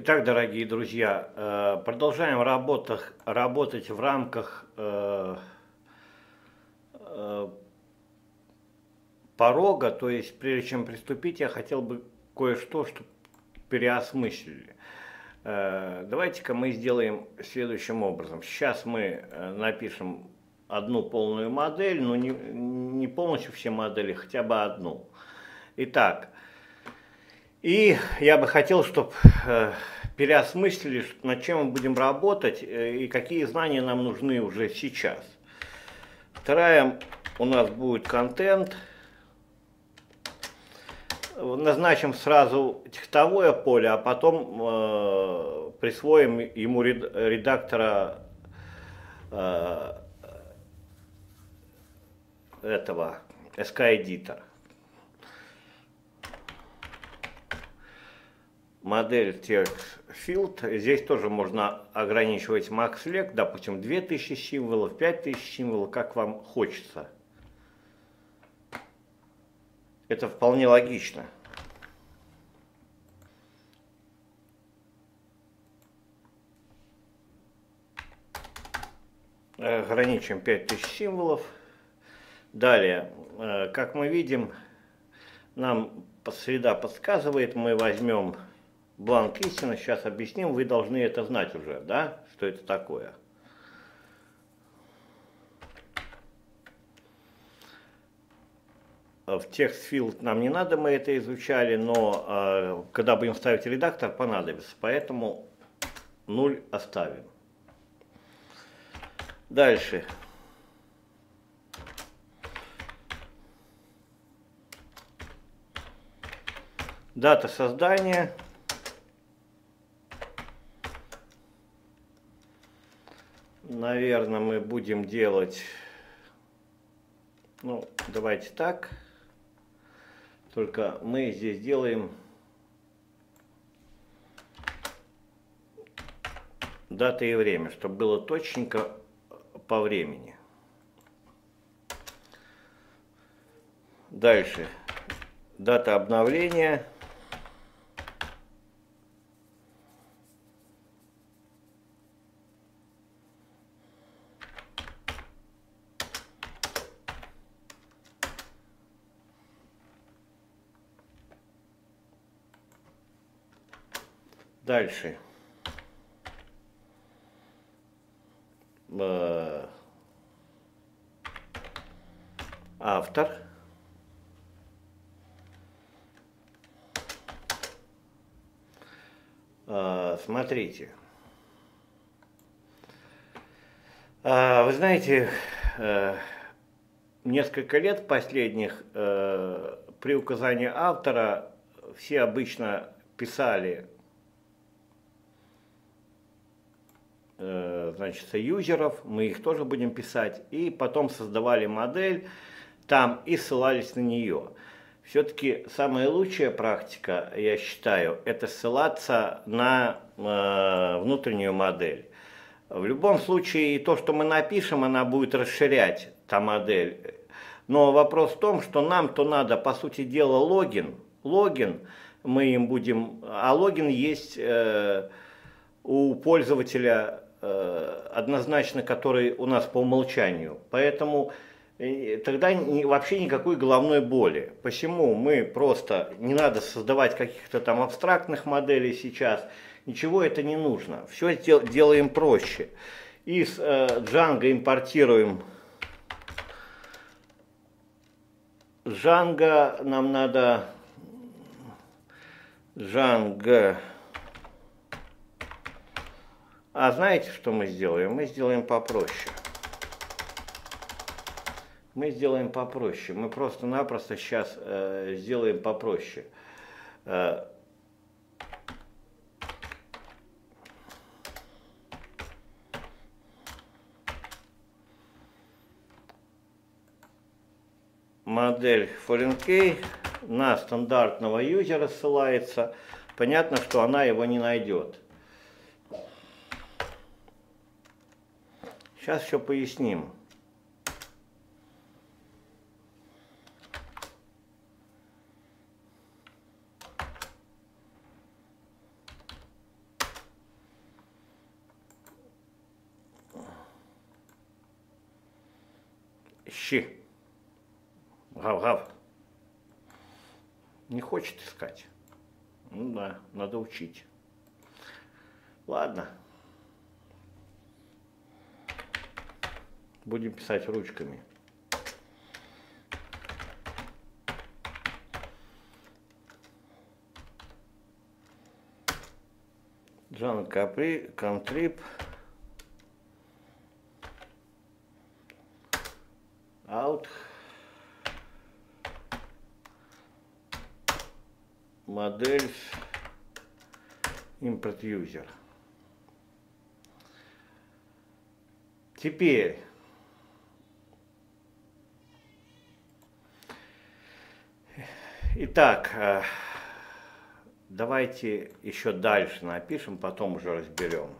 Итак, дорогие друзья, э, продолжаем работать, работать в рамках э, э, порога, то есть прежде чем приступить, я хотел бы кое-что, чтобы переосмыслили. Давайте-ка мы сделаем следующим образом. Сейчас мы напишем одну полную модель, но не, не полностью все модели, хотя бы одну. Итак, и я бы хотел, чтобы э, переосмыслили, над чем мы будем работать э, и какие знания нам нужны уже сейчас. Вторая у нас будет контент. Назначим сразу текстовое поле, а потом э, присвоим ему редактора э, этого SK-эдитора. Модель TextField. Здесь тоже можно ограничивать max допустим, 2000 символов, 5000 символов, как вам хочется. Это вполне логично. Ограничим 5000 символов. Далее, э, как мы видим, нам среда подсказывает, мы возьмем бланк истины, сейчас объясним, вы должны это знать уже, да, что это такое. В текст field нам не надо, мы это изучали, но э, когда будем ставить редактор, понадобится, поэтому 0 оставим. Дальше. Дата создания. Наверное, мы будем делать, ну, давайте так, только мы здесь делаем дата и время, чтобы было точненько по времени. Дальше. Дата обновления. Дальше. Э, автор. Э, смотрите. Э, вы знаете, несколько лет последних при указании автора все обычно писали Э, значит, юзеров, мы их тоже будем писать, и потом создавали модель там и ссылались на нее. Все-таки самая лучшая практика, я считаю, это ссылаться на э, внутреннюю модель. В любом случае, то, что мы напишем, она будет расширять та модель. Но вопрос в том, что нам-то надо, по сути дела, логин. Логин мы им будем... А логин есть э, у пользователя однозначно, который у нас по умолчанию. Поэтому э, тогда вообще никакой головной боли. Почему мы просто, не надо создавать каких-то там абстрактных моделей сейчас, ничего это не нужно. Все делаем проще. Из э, Django импортируем Django, нам надо Django а знаете, что мы сделаем? Мы сделаем попроще. Мы сделаем попроще. Мы просто-напросто сейчас э, сделаем попроще. Э, модель ForeignKey на стандартного юзера ссылается. Понятно, что она его не найдет. Сейчас все поясним. Щи. Гав-гав. Не хочет искать. Ну да, надо учить. Ладно. Будем писать ручками. Джан Капри, Контрип. Out. Модель импорт юзер. Теперь Итак, э, давайте еще дальше напишем, потом уже разберем.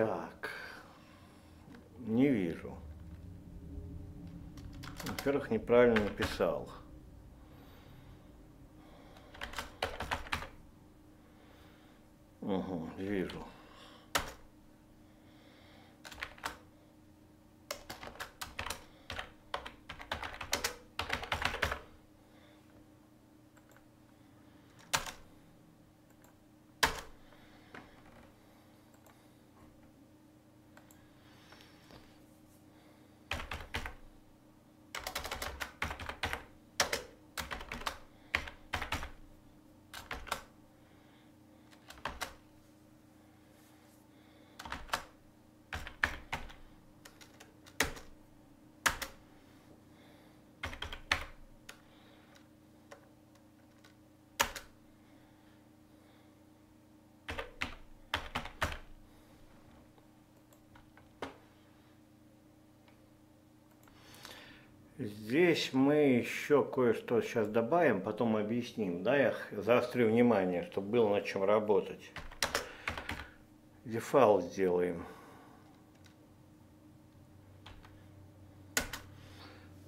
Так, не вижу. Во-первых, неправильно написал. Угу, вижу. Здесь мы еще кое-что сейчас добавим, потом объясним. Да, я заострю внимание, чтобы было над чем работать. Дефал сделаем.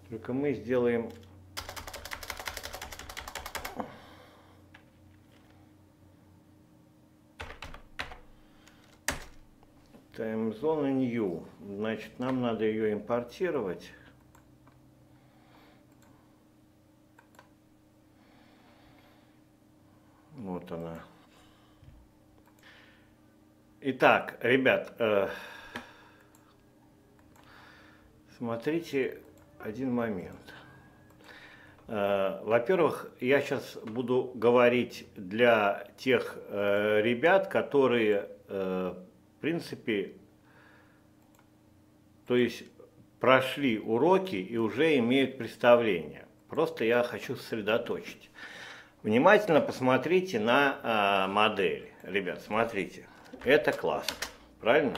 Только мы сделаем таймзона new. Значит, нам надо ее импортировать. Вот она. Итак, ребят, э, смотрите один момент. Э, Во-первых, я сейчас буду говорить для тех э, ребят, которые, э, в принципе, то есть прошли уроки и уже имеют представление. Просто я хочу сосредоточить. Внимательно посмотрите на а, модель. Ребят, смотрите. Это класс. Правильно?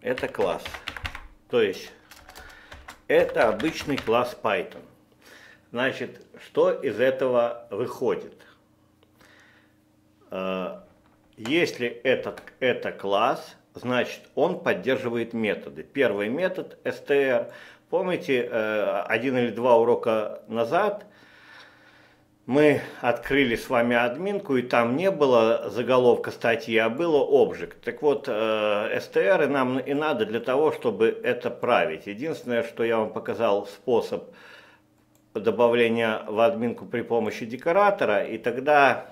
Это класс. То есть, это обычный класс Python. Значит, что из этого выходит? А, если этот это класс, значит, он поддерживает методы. Первый метод str. Помните, э, один или два урока назад – мы открыли с вами админку, и там не было заголовка статьи, а было обжиг. Так вот, э, STR нам и надо для того, чтобы это править. Единственное, что я вам показал способ добавления в админку при помощи декоратора, и тогда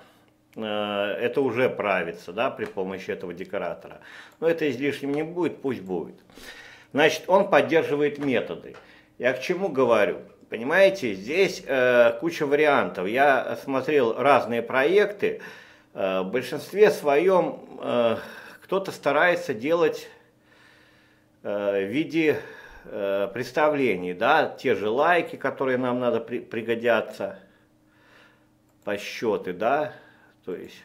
э, это уже правится да, при помощи этого декоратора. Но это излишним не будет, пусть будет. Значит, он поддерживает методы. Я к чему говорю? Понимаете, здесь э, куча вариантов. Я смотрел разные проекты. Э, в большинстве своем э, кто-то старается делать э, в виде э, представлений, да, те же лайки, которые нам надо при, пригодятся, по счеты, да, то есть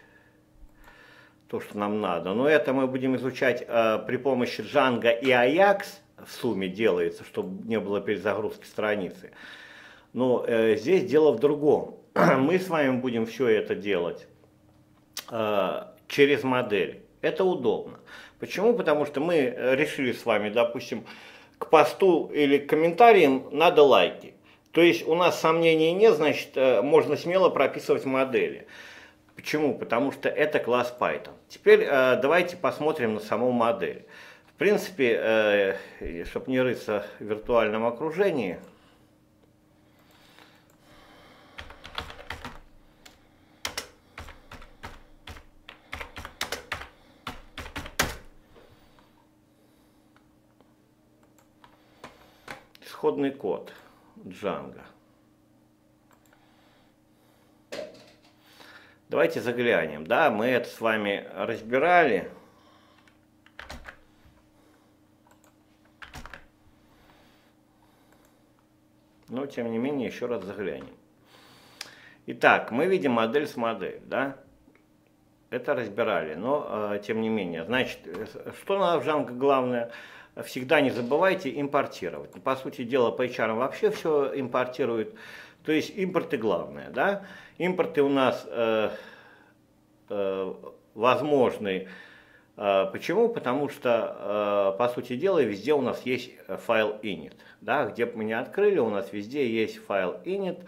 то, что нам надо. Но это мы будем изучать э, при помощи Django и Ajax, в сумме делается, чтобы не было перезагрузки страницы. Но э, здесь дело в другом. Мы с вами будем все это делать э, через модель. Это удобно. Почему? Потому что мы решили с вами, допустим, к посту или к комментариям надо лайки. То есть у нас сомнений нет, значит, э, можно смело прописывать модели. Почему? Потому что это класс Python. Теперь э, давайте посмотрим на саму модель. В принципе, э, чтобы не рыться в виртуальном окружении, исходный код Django. Давайте заглянем. Да, мы это с вами разбирали. Тем не менее, еще раз заглянем. Итак, мы видим модель с модель, да? Это разбирали, но, э, тем не менее. Значит, что на Django главное? Всегда не забывайте импортировать. По сути дела, по HR вообще все импортируют. То есть импорты главное, да? Импорты у нас э, э, возможны. Э, почему? Потому что, э, по сути дела, везде у нас есть файл init. Да? Где бы мы не открыли, у нас везде есть файл init,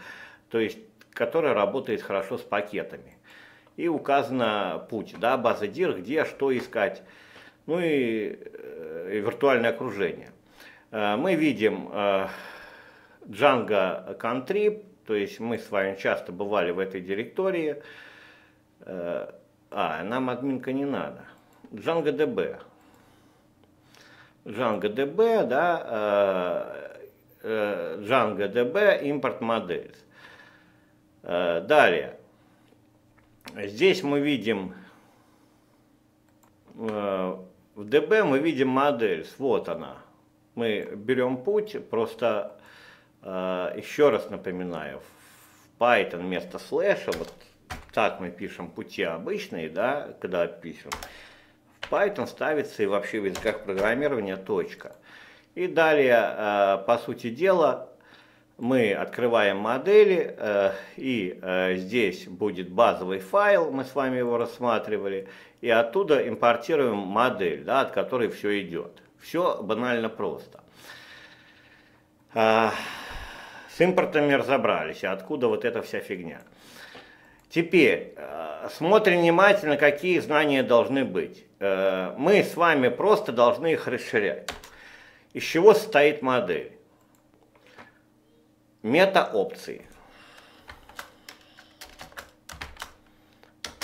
то есть, который работает хорошо с пакетами. И указано путь, да, база dir, где что искать. Ну и, э, и виртуальное окружение. Мы видим Django Contrib, то есть мы с вами часто бывали в этой директории. А, нам админка не надо. Django DB. Django DB, да, э, э, DB, импорт модель. Далее. Здесь мы видим, в DB мы видим модель, вот она. Мы берем путь, просто еще раз напоминаю, в Python вместо слэша, вот так мы пишем пути обычные, да, когда пишем, Python ставится и вообще в языках программирования точка. И далее, а, по сути дела, мы открываем модели, э, и э, здесь будет базовый файл, мы с вами его рассматривали, и оттуда импортируем модель, да, от которой все идет. Все банально просто. А, с импортами разобрались, а откуда вот эта вся фигня. Теперь, э, смотрим внимательно, какие знания должны быть. Э, мы с вами просто должны их расширять. Из чего состоит модель? Мета-опции.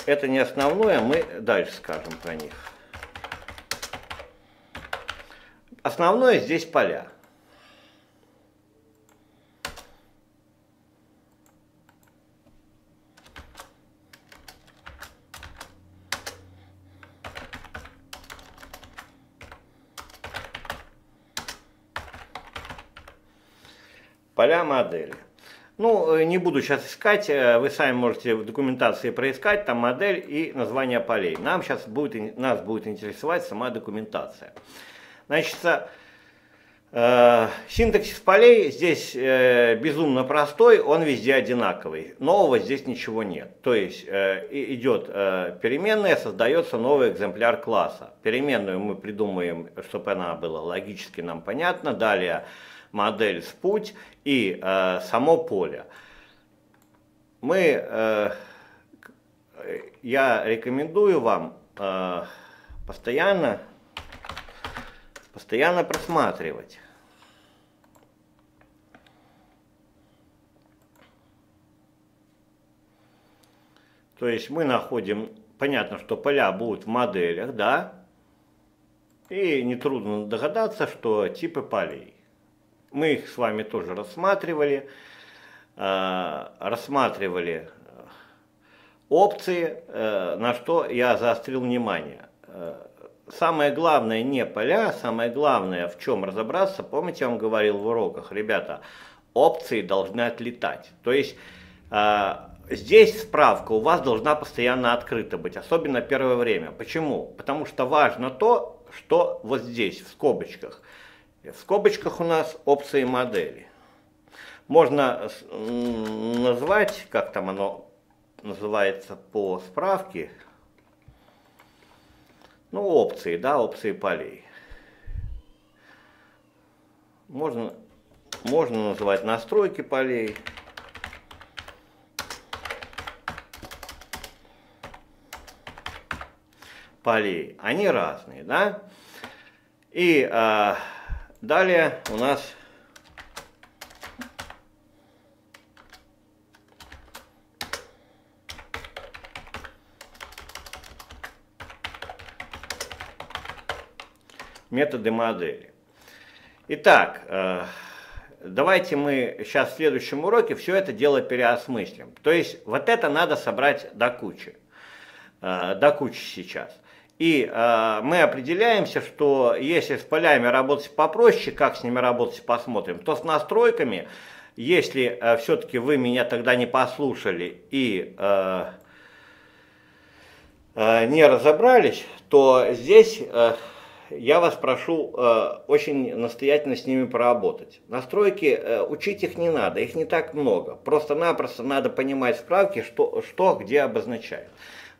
Это не основное, мы дальше скажем про них. Основное здесь поля. Поля модели. Ну, э, не буду сейчас искать, э, вы сами можете в документации проискать, там модель и название полей. Нам сейчас будет, нас будет интересовать сама документация. Значит, э, синтаксис полей здесь э, безумно простой, он везде одинаковый. Нового здесь ничего нет. То есть э, идет э, переменная, создается новый экземпляр класса. Переменную мы придумаем, чтобы она была логически нам понятна. Далее модель с путь и э, само поле. Мы, э, я рекомендую вам э, постоянно, постоянно просматривать. То есть мы находим, понятно, что поля будут в моделях, да, и нетрудно догадаться, что типы полей. Мы их с вами тоже рассматривали, э, рассматривали опции, э, на что я заострил внимание. Э, самое главное не поля, самое главное в чем разобраться, помните, я вам говорил в уроках, ребята, опции должны отлетать. То есть э, здесь справка у вас должна постоянно открыта быть, особенно первое время. Почему? Потому что важно то, что вот здесь, в скобочках. В скобочках у нас опции модели. Можно назвать, как там оно называется по справке, ну, опции, да, опции полей. Можно, можно называть настройки полей. Полей. Они разные, да? И а, далее у нас методы модели. Итак, э, давайте мы сейчас в следующем уроке все это дело переосмыслим. То есть вот это надо собрать до кучи, э, до кучи сейчас. И э, мы определяемся, что если с полями работать попроще, как с ними работать посмотрим, то с настройками, если э, все-таки вы меня тогда не послушали и э, э, не разобрались, то здесь... Э, я вас прошу э, очень настоятельно с ними поработать. Настройки, э, учить их не надо, их не так много. Просто-напросто надо понимать справки, что, что где обозначает.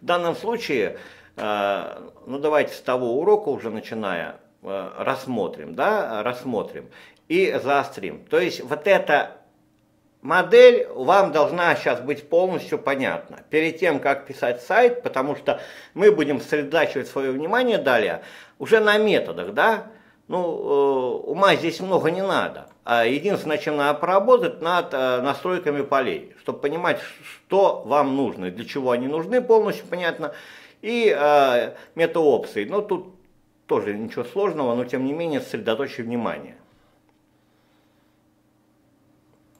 В данном случае, ну давайте с того урока уже начиная, э, рассмотрим, да, рассмотрим и заострим. То есть вот это Модель вам должна сейчас быть полностью понятна. Перед тем, как писать сайт, потому что мы будем сосредотачивать свое внимание далее уже на методах, да, ну, э, ума здесь много не надо. А единственное, чем надо поработать, над э, настройками полей, чтобы понимать, что вам нужно, для чего они нужны, полностью понятно, и э, метаопции. Ну, тут тоже ничего сложного, но тем не менее сосредоточьте внимание.